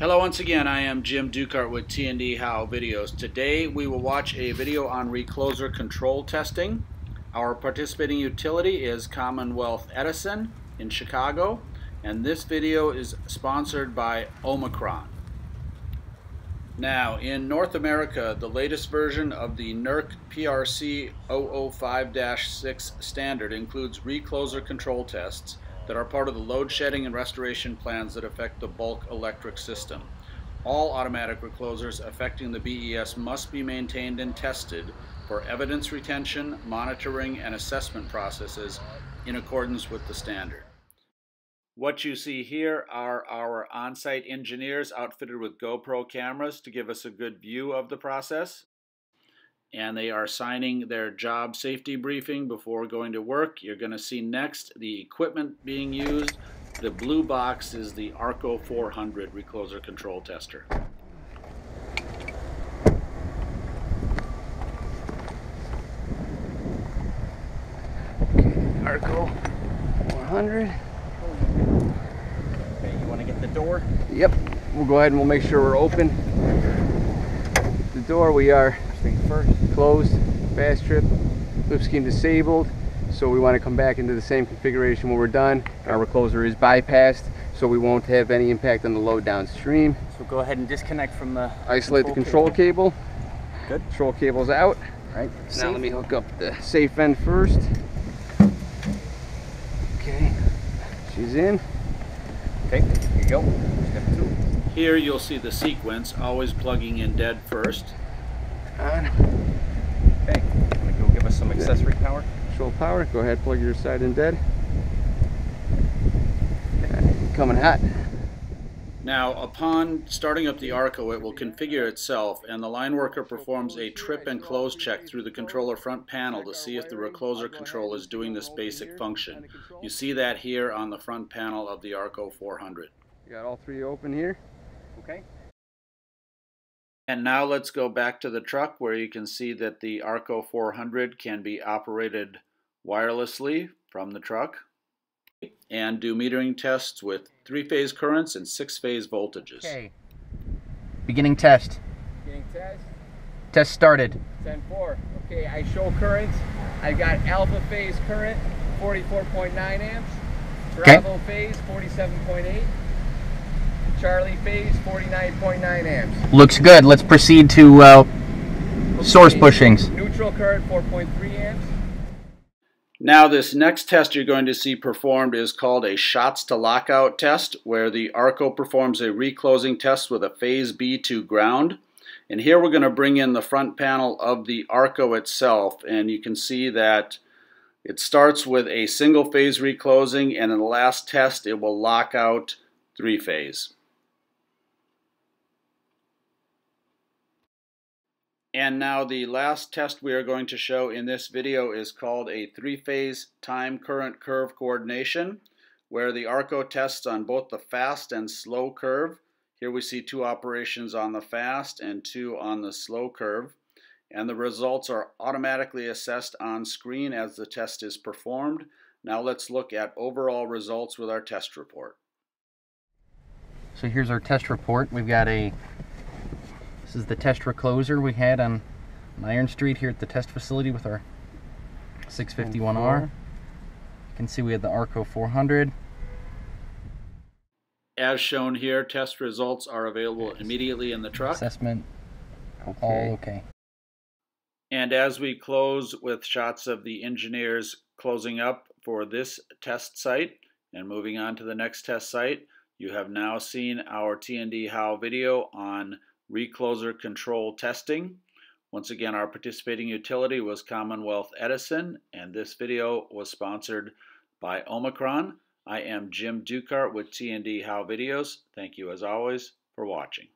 Hello once again, I am Jim Dukart with T&D How Videos. Today we will watch a video on recloser control testing. Our participating utility is Commonwealth Edison in Chicago and this video is sponsored by Omicron. Now, in North America, the latest version of the NERC PRC 005-6 standard includes recloser control tests that are part of the load shedding and restoration plans that affect the bulk electric system. All automatic reclosers affecting the BES must be maintained and tested for evidence retention, monitoring, and assessment processes in accordance with the standard. What you see here are our on-site engineers outfitted with GoPro cameras to give us a good view of the process. And they are signing their job safety briefing before going to work. You're going to see next the equipment being used. The blue box is the ARCO 400 recloser control tester. ARCO 400. Okay, you want to get the door? Yep, we'll go ahead and we'll make sure we're open. The door we are first closed, fast trip, loop scheme disabled. So we want to come back into the same configuration when we're done. Our recloser is bypassed, so we won't have any impact on the load downstream. So go ahead and disconnect from the Isolate the control cable. Good. Control cable's out. All right. Now safe. let me hook up the safe end first. Okay, she's in. Okay, here you go. Step two. Here you'll see the sequence, always plugging in dead first. On. Okay, gonna go give us some accessory power. Control power. Go ahead, plug your side in dead. Okay, Coming hot. Now, upon starting up the ARCO, it will configure itself, and the line worker performs a trip and close check through the controller front panel to see if the recloser control is doing this basic function. You see that here on the front panel of the ARCO 400. You got all three open here. Okay. And now let's go back to the truck where you can see that the ARCO 400 can be operated wirelessly from the truck and do metering tests with three-phase currents and six-phase voltages. Okay. Beginning test. Getting test. Test started. 10-4. Okay, I show currents. I've got alpha phase current, 44.9 amps. Bravo phase, 47.8. Charlie phase, 49.9 amps. Looks good. Let's proceed to uh, source Okay, bushings. Neutral current, 4.3 amps. Now this next test you're going to see performed is called a shots to lockout test where the ARCO performs a reclosing test with a phase B to ground. And here we're going to bring in the front panel of the ARCO itself and you can see that it starts with a single phase reclosing and in the last test it will lock out three phase. And now the last test we are going to show in this video is called a three-phase time current curve coordination where the ARCO tests on both the fast and slow curve. Here we see two operations on the fast and two on the slow curve. And the results are automatically assessed on screen as the test is performed. Now let's look at overall results with our test report. So here's our test report. We've got a. This is the test recloser we had on Iron Street here at the test facility with our 651R. You can see we had the ARCO 400. As shown here, test results are available immediately in the truck. Assessment. All okay. And as we close with shots of the engineers closing up for this test site and moving on to the next test site, you have now seen our T&D How video on recloser control testing. Once again, our participating utility was Commonwealth Edison, and this video was sponsored by Omicron. I am Jim Dukart with T&D How Videos. Thank you as always for watching.